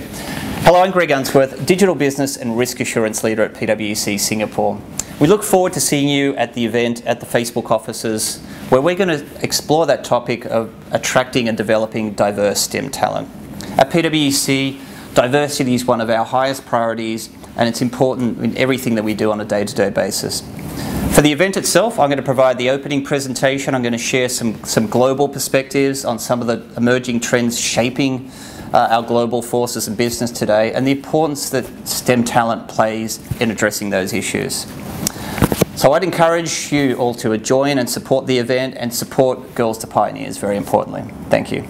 Hello, I'm Greg Unsworth, Digital Business and Risk Assurance Leader at PwC Singapore. We look forward to seeing you at the event at the Facebook offices where we're going to explore that topic of attracting and developing diverse STEM talent. At PwC, diversity is one of our highest priorities and it's important in everything that we do on a day-to-day basis. For the event itself, I'm going to provide the opening presentation. I'm going to share some, some global perspectives on some of the emerging trends shaping uh, our global forces and business today and the importance that STEM talent plays in addressing those issues. So I'd encourage you all to join and support the event and support Girls2Pioneers very importantly. Thank you.